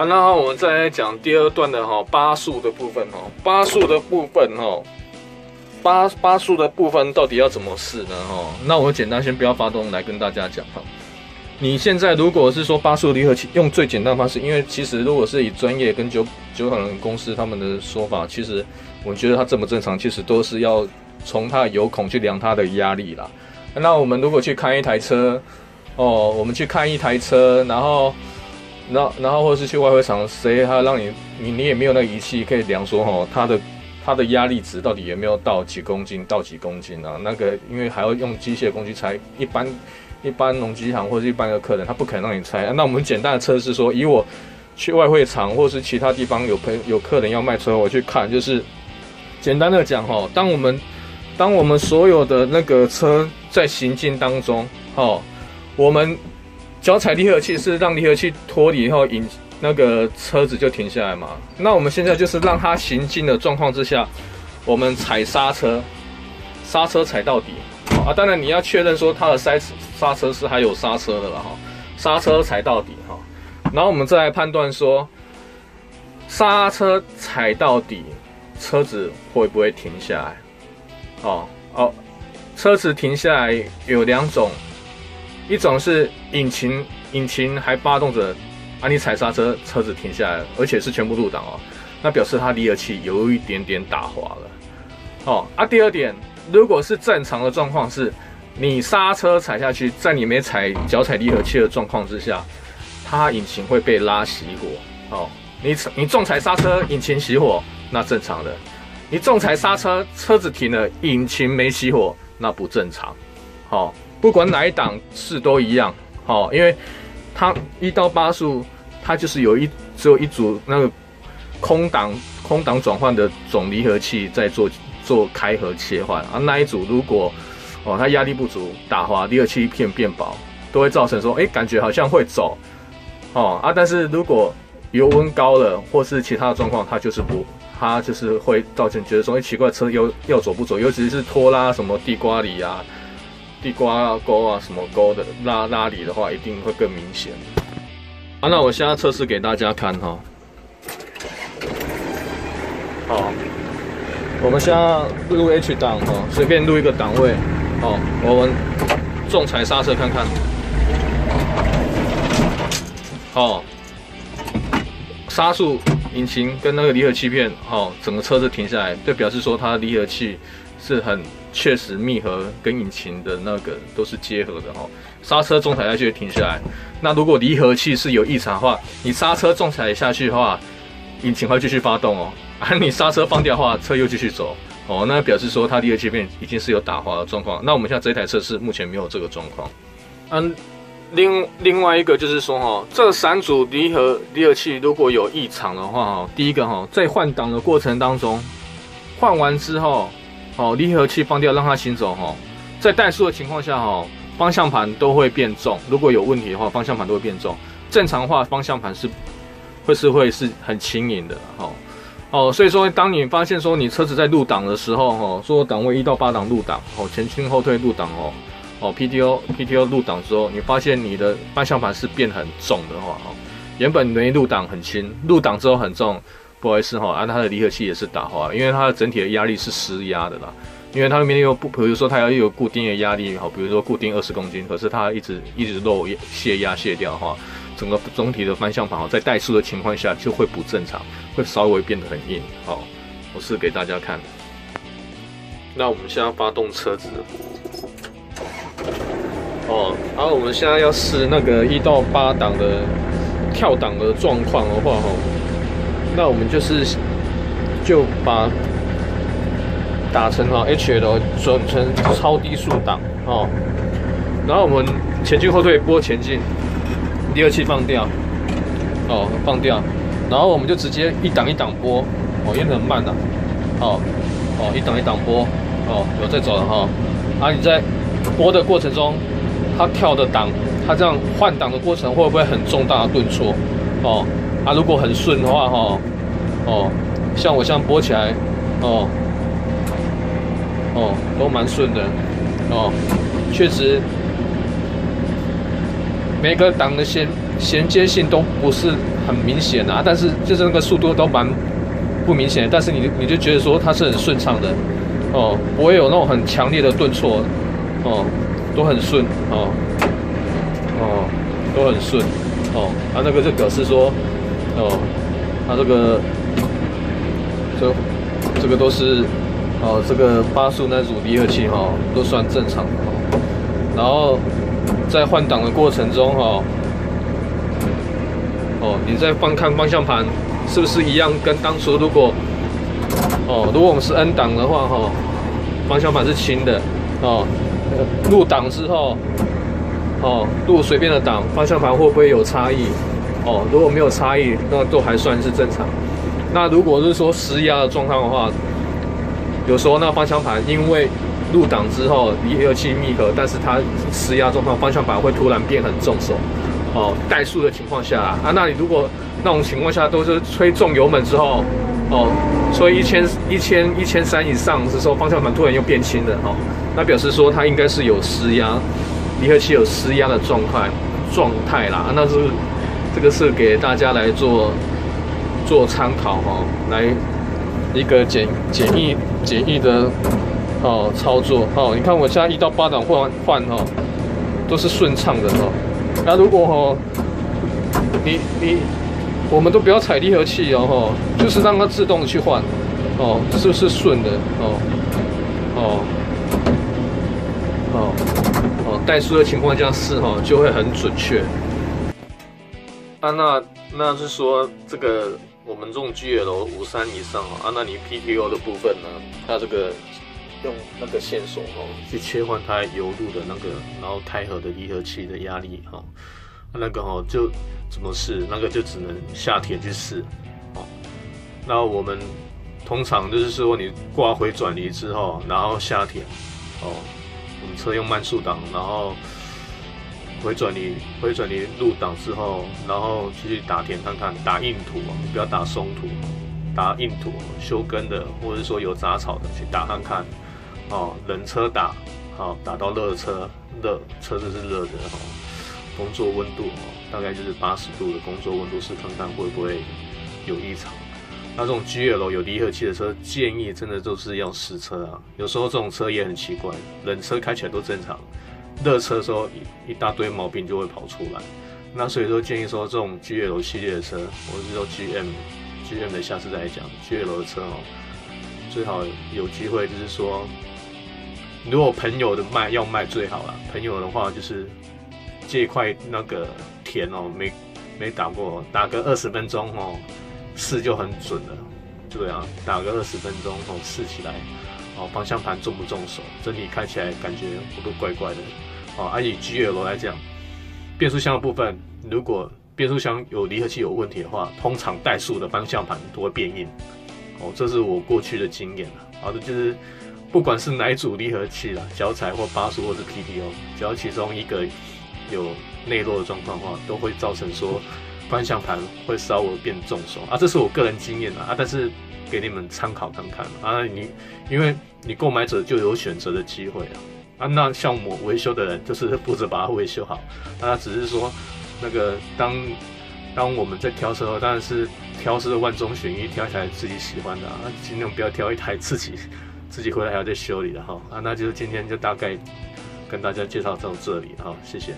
啊，那我们再来讲第二段的哈八速的部分哈，八速的部分哈，八八速的部分到底要怎么试呢哈？那我简单先不要发动来跟大家讲哈。你现在如果是说八速离合器，用最简单的方式，因为其实如果是以专业跟九九可能公司他们的说法，其实我觉得它正不正常，其实都是要从它的油孔去量它的压力啦。那我们如果去看一台车，哦，我们去看一台车，然后，然后，然后或者是去外汇厂，谁他让你，你你也没有那个仪器可以量说，哈，它的它的压力值到底有没有到几公斤到几公斤啊？那个因为还要用机械工具拆一般。一般农机行或者一般的客人，他不可能让你拆。那我们简单的测试说，以我去外汇场或是其他地方有朋有客人要卖车，我去看，就是简单的讲哈，当我们当我们所有的那个车在行进当中，哈，我们脚踩离合器是让离合器脱离以后引那个车子就停下来嘛。那我们现在就是让它行进的状况之下，我们踩刹车，刹车踩到底。啊，当然你要确认说它的刹刹车是还有刹车的了哈，刹车踩到底哈，然后我们再来判断说，刹车踩到底，车子会不会停下来？哦哦，车子停下来有两种，一种是引擎引擎还发动着，啊你踩刹车，车子停下来，而且是全部入档哦，那表示它离合器有一点点打滑了。哦啊，第二点。如果是正常的状况，是你刹车踩下去，在你没踩脚踩离合器的状况之下，它引擎会被拉熄火。哦，你你重踩刹车，引擎熄火，那正常的；你重踩刹车，车子停了，引擎没熄火，那不正常。好，不管哪一档是都一样。好，因为它一到八速，它就是有一只有一组那个空档空档转换的总离合器在做。做开合切换啊，那一组如果哦它压力不足，打滑离合器片变薄，都会造成说哎感觉好像会走哦啊，但是如果油温高了或是其他的状况，它就是不，它就是会造成觉得说哎奇怪车要要走不走，尤其是拖拉什么地瓜里啊、地瓜沟啊什么沟的拉拉里的话，一定会更明显。啊，那我现在测试给大家看哈，好。我们现在录 H 档哦，随便录一个档位哦。我们重踩刹车看看，好，刹速、引擎跟那个离合器片，哦，整个车子停下来，就表示说它离合器是很确实密合，跟引擎的那个都是结合的哈。刹车重踩下去停下来，那如果离合器是有异常的话，你刹车重踩下去的话，引擎会继续发动哦。啊，你刹车放掉的话，车又继续走哦，那表示说它离合器片已经是有打滑的状况。那我们现在这台车是目前没有这个状况。嗯，另另外一个就是说哈，这三组离合离合器如果有异常的话哈，第一个哈，在换挡的过程当中，换完之后，哦，离合器放掉让它行走哈，在怠速的情况下哈，方向盘都会变重。如果有问题的话，方向盘都会变重。正常话，方向盘是会是会是很轻盈的哈。哦，所以说，当你发现说你车子在入档的时候，哈，说档位一到八档入档，哦，前进后退入档，哦，哦，PTO PTO 入档之后，你发现你的方向盘是变很重的话，哦，原本没入档很轻，入档之后很重，不好意思哈，啊，它的离合器也是打滑，因为它的整体的压力是施压的啦，因为它那边又不，比如说它要有固定的压力，好，比如说固定二十公斤，可是它一直一直漏泄压泄掉的话。整个总体的方向盘哦，在怠速的情况下就会不正常，会稍微变得很硬。好，我试给大家看。那我们现在发动车子。哦，然后我们现在要试那个一到八档的跳档的状况的话，哈，那我们就是就把打成哈 H L 转成超低速档哦，然后我们前进后退拨前进。离合器放掉，哦，放掉，然后我们就直接一档一档拨，哦，因为很慢的，哦，哦，一档一档拨，哦，有在走了哈，啊，你在拨的过程中，它跳的档，它这样换挡的过程会不会很重大的顿挫？哦，啊，如果很顺的话，哈，哦，像我这样拨起来，哦，哦，都蛮顺的，哦，确实。每个档的衔衔接性都不是很明显啊，但是就是那个速度都蛮不明显，但是你你就觉得说它是很顺畅的，哦，不会有那种很强烈的顿挫，哦，都很顺，哦，哦，都很顺，哦，它那个就表示说，哦，它这个这这个都是，哦，这个八速那组离合器哈都算正常的哈，然后。在换挡的过程中，哈，哦，你在翻看方向盘，是不是一样？跟当初如果，哦，如果我们是 N 档的话，哈，方向盘是轻的，哦，入档之后，哦，入随便的档，方向盘会不会有差异？哦，如果没有差异，那都还算是正常。那如果是说施压的状况的话，有时候那方向盘因为入档之后离合器密合，但是它施压状况，方向盘会突然变很重手，哦，怠速的情况下啊，那你如果那种情况下都是吹重油门之后，哦，吹一千一千一千三以上的时候，方向盘突然又变轻了，哦，那表示说它应该是有施压，离合器有施压的状态状态啦，那是这个是给大家来做做参考哈，来一个简简易简易的。哦，操作哦，你看我现在一到八档换换哈，都是顺畅的哈。那如果哈，你你，我们都不要踩离合器哦哈，就是让它自动的去换哦，是不是顺的哦？哦哦哦，怠速的情况下是哈，就会很准确。啊，那那是说这个我们这种 G L 五三以上哦啊，那你 P T O 的部分呢，它这个。用那个线索哦，去切换它油路的那个，然后开合的离合器的压力哈，那个哈就怎么试？那个就只能下田去试哦。那我们通常就是说，你挂回转离之后，然后下田哦，我们车用慢速档，然后回转你回转你入档之后，然后继续打田看看，打硬土啊，不要打松土，打硬土修根的，或者说有杂草的去打看看。哦，冷车打，好打到热车，热车子是热的哈，工作温度哦，大概就是八十度的工作温度，试看看会不会有异常。那这种 G L 有离合器的车，建议真的都是要试车啊。有时候这种车也很奇怪，冷车开起来都正常，热车的时候一一大堆毛病就会跑出来。那所以说建议说，这种 G L 系列的车，我是说 G M G M 的下次再讲 G L 的车哦，最好有机会就是说。如果朋友的卖要卖最好了，朋友的话就是借一块那个田哦，没没打过，打个二十分钟哦，试就很准了，对啊，打个二十分钟哦，试起来哦，方向盘重不重手，整体开起来感觉不都怪怪的哦。而以 G L 来讲，变速箱的部分，如果变速箱有离合器有问题的话，通常怠速的方向盘都会变硬哦，这是我过去的经验了。好的，就是。不管是哪一组离合器啦，脚踩或八速或是 PTO，只要其中一个有内漏的状况的话，都会造成说方向盘会稍微变重手啊。这是我个人经验啊，啊但是给你们参考看看啊。你因为你购买者就有选择的机会啊啊。那像我维修的人就是负责把它维修好，那只是说那个当当我们在挑车，当然是挑是万中选一，挑起来自己喜欢的啊，尽量不要挑一台自己。自己回来还要再修理的哈啊，那就是今天就大概跟大家介绍到这里哈，谢谢。